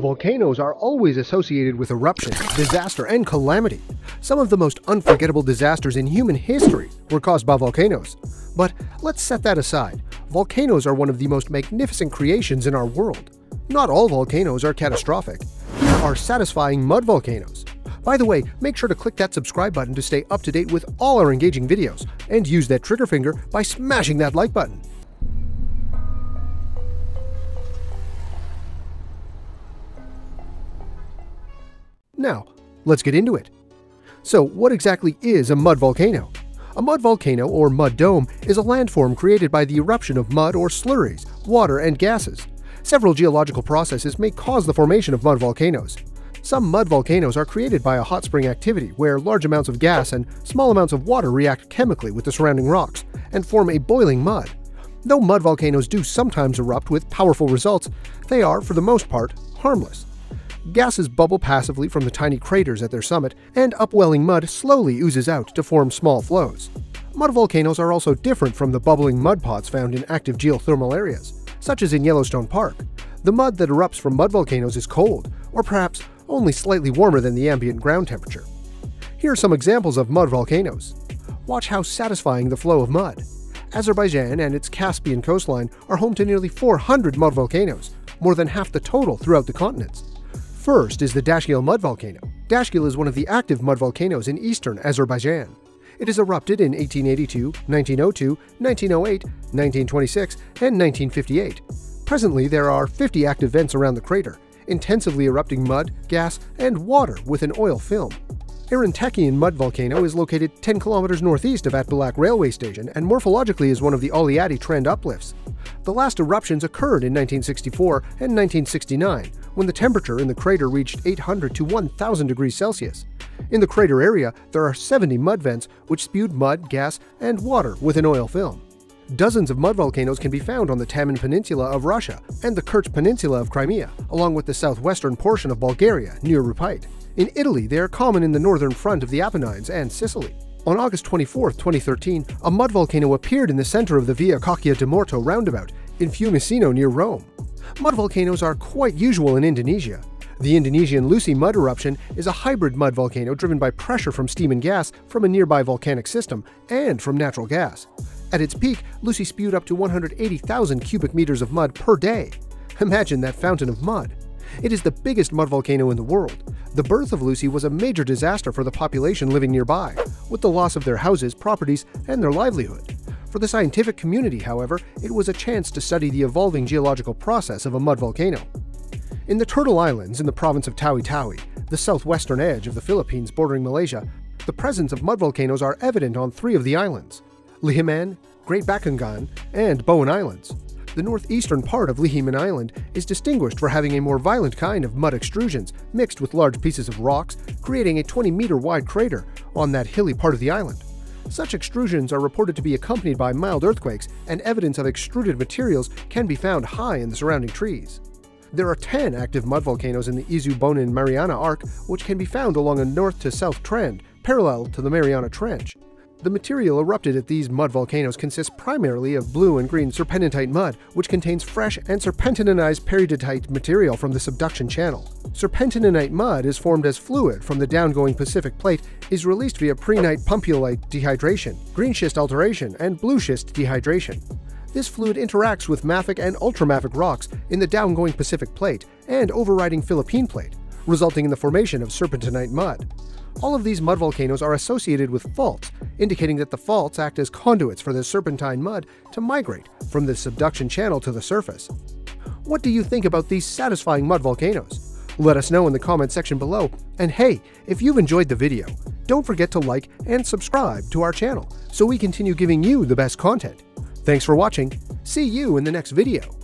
Volcanoes are always associated with eruption, disaster, and calamity. Some of the most unforgettable disasters in human history were caused by volcanoes. But let's set that aside. Volcanoes are one of the most magnificent creations in our world. Not all volcanoes are catastrophic. There are satisfying mud volcanoes. By the way, make sure to click that subscribe button to stay up to date with all our engaging videos, and use that trigger finger by smashing that like button. Now, let's get into it. So, what exactly is a mud volcano? A mud volcano, or mud dome, is a landform created by the eruption of mud or slurries, water, and gases. Several geological processes may cause the formation of mud volcanoes. Some mud volcanoes are created by a hot spring activity where large amounts of gas and small amounts of water react chemically with the surrounding rocks and form a boiling mud. Though mud volcanoes do sometimes erupt with powerful results, they are, for the most part, harmless. Gases bubble passively from the tiny craters at their summit, and upwelling mud slowly oozes out to form small flows. Mud volcanoes are also different from the bubbling mud pots found in active geothermal areas, such as in Yellowstone Park. The mud that erupts from mud volcanoes is cold, or perhaps only slightly warmer than the ambient ground temperature. Here are some examples of mud volcanoes. Watch how satisfying the flow of mud. Azerbaijan and its Caspian coastline are home to nearly 400 mud volcanoes, more than half the total throughout the continents. First is the Dashgil mud volcano. Dashgil is one of the active mud volcanoes in eastern Azerbaijan. It has erupted in 1882, 1902, 1908, 1926, and 1958. Presently, there are 50 active vents around the crater, intensively erupting mud, gas, and water with an oil film. Arantekian mud volcano is located 10 kilometers northeast of Atbulak railway station and morphologically is one of the Aliadi trend uplifts. The last eruptions occurred in 1964 and 1969, when the temperature in the crater reached 800 to 1000 degrees Celsius. In the crater area, there are 70 mud vents which spewed mud, gas, and water with an oil film. Dozens of mud volcanoes can be found on the Taman Peninsula of Russia and the Kerch Peninsula of Crimea, along with the southwestern portion of Bulgaria near Rupite. In Italy, they are common in the northern front of the Apennines and Sicily. On August 24, 2013, a mud volcano appeared in the center of the Via Coccia di Morto roundabout in Fiumicino near Rome. Mud volcanoes are quite usual in Indonesia. The Indonesian Lusi mud eruption is a hybrid mud volcano driven by pressure from steam and gas from a nearby volcanic system and from natural gas. At its peak, Lusi spewed up to 180,000 cubic meters of mud per day. Imagine that fountain of mud. It is the biggest mud volcano in the world. The birth of Lusi was a major disaster for the population living nearby, with the loss of their houses, properties, and their livelihood. For the scientific community, however, it was a chance to study the evolving geological process of a mud volcano. In the Turtle Islands in the province of Tawi-Tawi, the southwestern edge of the Philippines bordering Malaysia, the presence of mud volcanoes are evident on three of the islands. Lihiman, Great Bakungan, and Boaan Islands. The northeastern part of Lihiman Island is distinguished for having a more violent kind of mud extrusions mixed with large pieces of rocks, creating a 20 meter wide crater on that hilly part of the island. Such extrusions are reported to be accompanied by mild earthquakes, and evidence of extruded materials can be found high in the surrounding trees. There are 10 active mud volcanoes in the Izu Bonin Mariana Arc, which can be found along a north to south trend, parallel to the Mariana Trench. The material erupted at these mud volcanoes consists primarily of blue and green serpentinite mud, which contains fresh and serpentinized peridotite material from the subduction channel. Serpentinite mud is formed as fluid from the downgoing Pacific plate is released via prehnite pumpellyite dehydration, green schist alteration, and blue schist dehydration. This fluid interacts with mafic and ultramafic rocks in the downgoing Pacific plate and overriding Philippine plate, resulting in the formation of serpentinite mud. All of these mud volcanoes are associated with faults, indicating that the faults act as conduits for the serpentine mud to migrate from the subduction channel to the surface. What do you think about these satisfying mud volcanoes? Let us know in the comment section below, and hey, if you've enjoyed the video, don't forget to like and subscribe to our channel so we continue giving you the best content. Thanks for watching, see you in the next video.